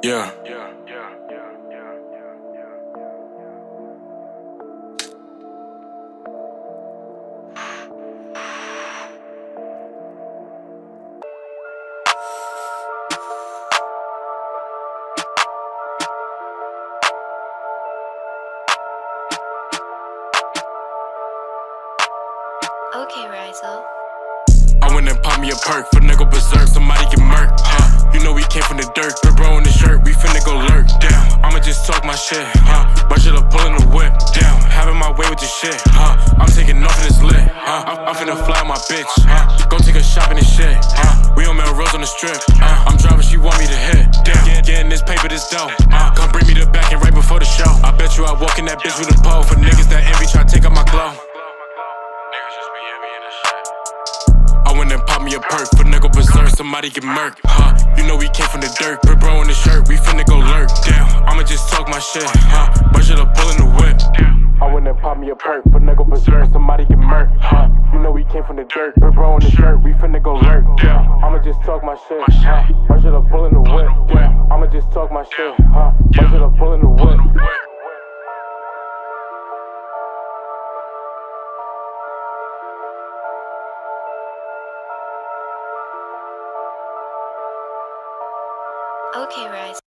Yeah. Okay, Rizel. I went and popped me a perc for nigga berserk, somebody get murked. Huh? You know we came from the dirt, bro talk my shit, huh? Margiela pulling the whip, down, having my way with the shit, huh? I'm taking off of this lit, huh? I'm, I'm finna fly my bitch, huh? Go take a shop in this shit, huh? We on Melrose on the strip, huh? I'm driving, she want me to hit. Get, getting this paper, this dough, huh? Come bring me the back and right before the show. I bet you I walk in that bitch with a pole for niggas that envy, try to take out my glow. Niggas just be envying this shit. I went and popped me a perc for nigga berserk, somebody get murked, huh? You know we came from the dirt, but bro in the shirt, we finna go lurk. I'ma just talk my shit, huh? Margiela pulling the whip. I went and popped me a perc for nigga berserk, somebody get murked, huh? You know we came from the dirt, but bro in the shirt, we finna go lurk. I'ma just talk my shit, huh? Margiela pulling the whip. I'ma just talk my shit, huh? Margiela pulling the whip. Okay, Rizel.